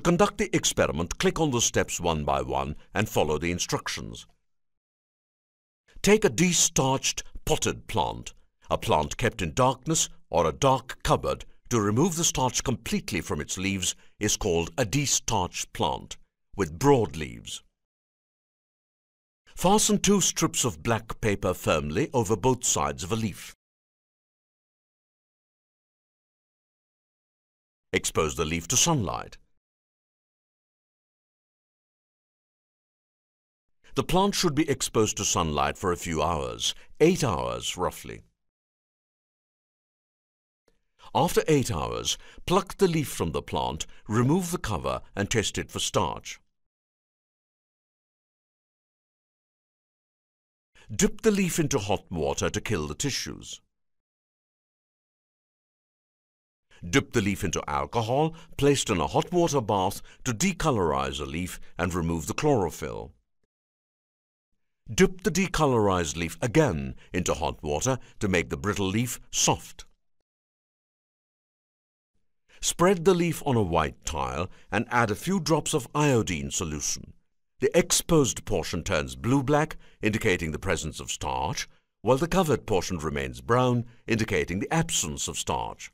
To conduct the experiment, click on the steps one by one and follow the instructions. Take a destarched potted plant, a plant kept in darkness or a dark cupboard to remove the starch completely from its leaves is called a destarched plant with broad leaves. Fasten two strips of black paper firmly over both sides of a leaf. Expose the leaf to sunlight. The plant should be exposed to sunlight for a few hours, eight hours roughly. After eight hours, pluck the leaf from the plant, remove the cover and test it for starch. Dip the leaf into hot water to kill the tissues. Dip the leaf into alcohol placed in a hot water bath to decolorize the leaf and remove the chlorophyll. Dip the decolorized leaf again into hot water to make the brittle leaf soft. Spread the leaf on a white tile and add a few drops of iodine solution. The exposed portion turns blue-black, indicating the presence of starch, while the covered portion remains brown, indicating the absence of starch.